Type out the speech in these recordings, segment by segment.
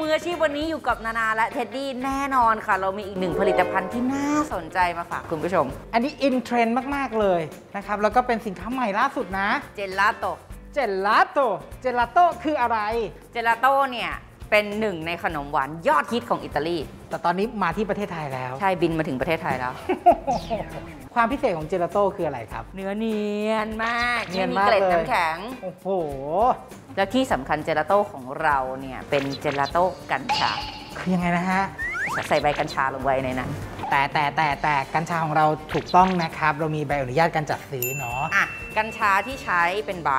มืออาชีพวันนี้อยู่กับนานาและเท็ดดี้แน่นอนค่ะ เรามีอีกหนึ่งผลิตภัณฑ์ที่น่าสนใจมาฝากคุณผู้ชม อันนี้ in trend มาก ๆ เลยนะครับ แล้วก็เป็นสินค้าใหม่ล่าสุดนะ เจลาโต เจลาโต เจลาโตคืออะไร เจลาโตเนี่ย เป็นหนึ่งในขนมหวานยอดฮิตของอิตาลี แต่ตอนนี้มาที่ประเทศไทยแล้ว ใช่บินมาถึงประเทศไทยแล้ว ความพิเศษของเจลาโตคืออะไรครับ เนื้อเนียนมากเนียนไม่มีมากเกล็ดเลยน้ำแข็ง โอ้โห แล้วที่สำคัญเจลาโต้ของเราเนี่ยเป็นเจลาโต้กัญชา คือยังไงนะฮะ ใส่ใบกัญชาลงไว้ในนั้น แต่แต่แต่แต่กัญชาของเราถูกต้องนะครับ เรามีใบอนุญาตการจัดซื้อเนาะอะ กัญชาที่ใช้เป็นใบ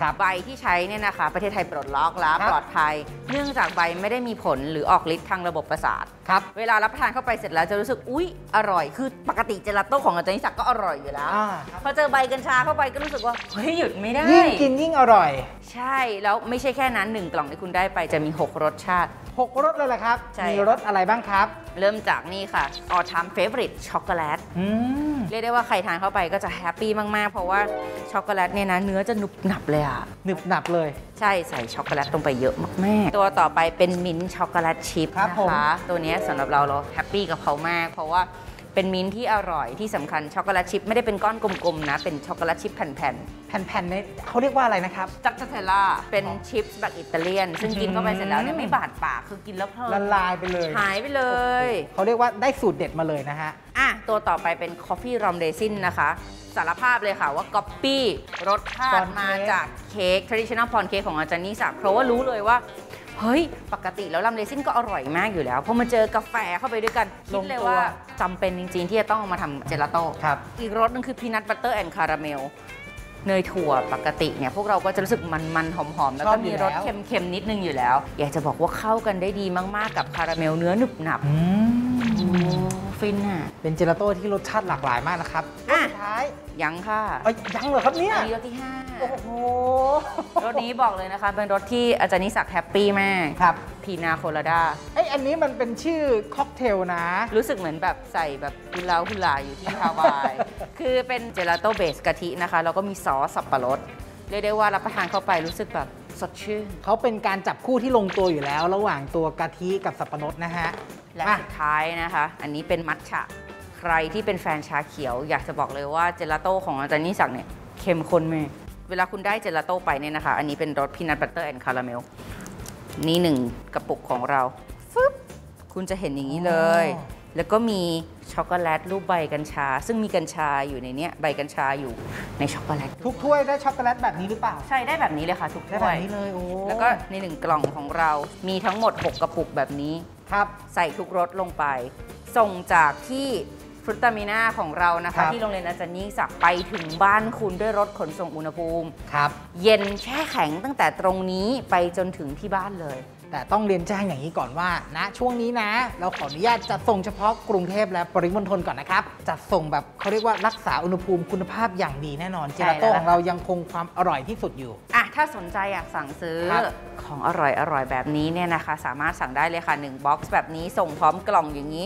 ครับใบที่ใช้เนี่ยนะคะ ประเทศไทยปลดล็อกแล้วครับ ปลอดภัย เนื่องจากใบไม่ได้มีผลหรือออกฤทธิ์ทางระบบประสาท ครับ เวลารับประทานเข้าไปเสร็จแล้วจะรู้สึก อุ๊ย อร่อย คือปกติเจลาโต้ของอาจารย์นิสักก็อร่อยอยู่แล้ว อ่าครับ พอเจอใบกัญชาเข้าไปก็รู้สึกว่า เฮ้ย หยุดไม่ได้ ยิ่งกินยิ่งอร่อย ใช่แล้วไม่ใช่แค่นั้นหนึ่งกล่องที่คุณได้ไปจะมี 6 รสชาติ 6รสเลยแหละครับ ใช่ มีรสอะไรบ้างครับ เริ่มจากนี่ค่ะ all time favorite ช็อกโกแลตอืม เรียกได้ว่าใครทานเข้าไปก็จะ happy มาก ๆ เพราะว่าช็อกโกแลตเนี่ยนะเนื้อจะหนุบหนับเลยอะ หนึบหนับเลย ใช่ใส่ช็อกโกแลตลงไปเยอะมาก ๆ ตัวต่อไปเป็น mint chocolate chip ครับนะผม คะ ตัวเนี้ยสำหรับเราเรา happy กับเขามาก เพราะว่า เป็นมิ้นท์ที่อร่อยที่สำคัญ chocolate chip ไม่ได้เป็นก้อนกลมๆนะ เป็น chocolate chip แผ่นแผ่นๆในเขาเรียกว่าอะไรนะครับ stracciatella เป็นชิพแบบอิตาเลียน ซึ่งกินเข้าไปเสร็จแล้วเนี่ยไม่บาดปากคือกินแล้วเพลินละลายไปเลยหายไปเลย เขาเรียกว่าได้สูตรเด็ดมาเลยนะฮะ อะ ตัวต่อไปเป็น Coffee Rum Raisin นะคะ สารภาพเลยค่ะว่าก๊อปปี้รสชาติ Pound มา cake จากเค้ก traditional pound cake ของอาจารย์ยิ่งศักดิ์เพราะว่ารู้เลยว่าเฮ้ย ปกติแล้ว rum raisin ก็อร่อยมากอยู่แล้วพอมาเจอกาแฟเข้าไปด้วยกัน คิดเลยลงตัวว่าจำเป็นจริง ๆ ที่จะต้องเอามาทำเจลาโต้ครับอีกรสหนึงคือ peanut butter and caramelเนยถั่วปกติเนี่ยพวกเราก็จะรู้สึกมันๆหอมๆ แล้วก็ชอบอยู่มีรสแล้วเค็มๆ นิดนึงอยู่แล้ว อยากจะบอกว่าเข้ากันได้ดีมากๆ กับคาราเมลเนื้อหนึบหนับอืมโอ้ ฟินอะเป็นเจลาโต้ที่รสชาติหลากหลายมากนะครับรอะสสุดท้ายยังค่ะเอ้ยยังเหรอครับเนี่ยอันนี้รสที่โอ้โห5รสนี้บอกเลยนะคะ เป็นรสที่อาจารย์ยิ่งศักดิ์ happy มากครับ pina colada ไอยอันนี้มันเป็นชื่อค็อกเทลนะ รู้สึกเหมือนแบบใส่แบบ hula hula อยู่ที่ฮาวาย คือเป็นเจลาโต้ base กะทินะคะ แล้วก็มีซอสสับปะรดเรียกได้ว่ารับประทานเข้าไปรู้สึกแบบสดชื่นเขาเป็นการจับคู่ที่ลงตัวอยู่แล้ว ระหว่างตัวกะทิกับสับปะรดนะฮะ และอะสุดท้ายนะคะ อันนี้เป็นมัทฉะ ใครที่เป็นแฟนชาเขียว อยากจะบอกเลยว่าเจลาโต้ของอาจารย์ยิ่งศักดิ์เนี่ยเข้มข้นมากเวลาคุณได้เจลาโต้ไปเนี่ยนะคะ อันนี้เป็นรส peanut butter and caramel นี่หนึ่งกระปุกของเราฟึบคุณจะเห็นอย่างนี้เลยอ๋อแล้วก็มีช็อกโกแลตรูปใบกัญชา ซึ่งมีกัญชาอยู่ในเนี้ยใบกัญชาอยู่ในช็อกโกแลตทุกถ้วยได้ช็อกโกแลตแบบนี้หรือเปล่า ใช่ได้แบบนี้เลยค่ะทุกได้ถ้แบวยบนี้เลยโอ้แล้วก็ในหนึ่งกล่องของเรามีทั้งหมด 6 กระปุกแบบนี้ ครับ ใส่ทุกรสลงไป ส่งจากที่ฟรุตตามิน่าของเรานะครัคะ บ ที่โรงเรียนอาจารย์ยิ่งศักดิ์ไปถึงบ้านคุณด้วยรถขนส่งอุณหภูมิ ครับ เย็นแช่แข็งตั้งแต่ตรงนี้ไปจนถึงที่บ้านเลย แต่ต้องเรียนแจ้งอย่างนี้ก่อนว่าณช่วงนี้นะ เราขออนุญาตจัดส่งเฉพาะกรุงเทพและปริมณฑลก่อนนะครับ จัดส่งแบบเขาเรียกว่ารักษาอุณหภูมิคุณภาพอย่างดีแน่นอนเจลาโต้ใช่แล้วของเรายังคงความอร่อยที่สุดอยู่ อะ ถ้าสนใจอยากสั่งซื้อครับของอร่อยอร่อยแบบนี้เนี่ยนะคะ สามารถสั่งได้เลยค่ะ1บ็อกซ์แบบนี้ส่งพร้อมกล่องอย่างนี้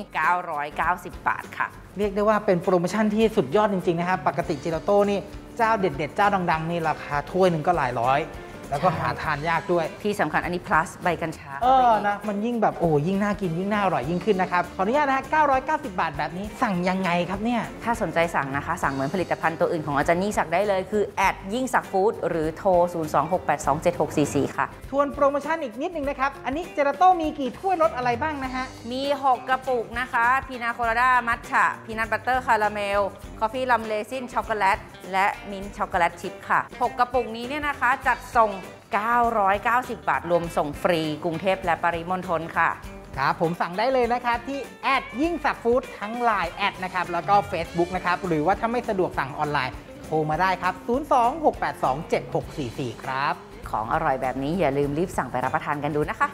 990 บาทค่ะ เรียกได้ว่าเป็นโปรโมชั่นที่สุดยอดจริง ๆ นะครับ ปกติเจลาโต้นี่ เจ้าเด็ด ๆ เจ้าดัง ๆ นี่ราคาถ้วยหนึ่งก็หลายร้อย แล้วก็ใช่หาทานยากด้วย ที่สำคัญอันนี้ plus ใบกัญชาเอข้าไปออีกนะ มันยิ่งแบบโอ้ยิ่งน่ากินยิ่งน่าอร่อยยิ่งขึ้นนะครับ ขออนุญาตนะฮะ990 บาทแบบนี้สั่งยังไงครับเนี่ย ถ้าสนใจสั่งนะคะ สั่งเหมือนผลิตภัณฑ์ตัวอื่นของอาจารย์ยิ่งศักดิ์ได้เลย คือ add ยิ่งศักดิ์ฟู้ดหรือโทร 026827644 ค่ะ ทวนโปรโมชั่นอีกนิดนึงนะครับ อันนี้เจลาโต้มีกี่ถ้วยรสอะไรบ้างนะฮะ มี 6 กระปุกนะคะ pina colada มัทฉะ peanut butter caramel coffee rum raisin ช็อกโกแลตและมิ้นท์ช็อกโกแลตชิพค่ะ 6 กระปุกนี้เนี่ยนะคะ จัดส่ง 990 บาท รวมส่งฟรีกรุงเทพและปริมณฑลค่ะครับผมสั่งได้เลยนะครับ ที่แอดยิ่งสักฟู้ดทั้ง Line แอดนะครับ แล้วก็ Facebook นะครับ หรือว่าถ้าไม่สะดวกสั่งออนไลน์ โทรมาได้ครับ 026827644 ครับ ของอร่อยแบบนี้อย่าลืมรีบสั่งไปรับประทานกันดูนะคะ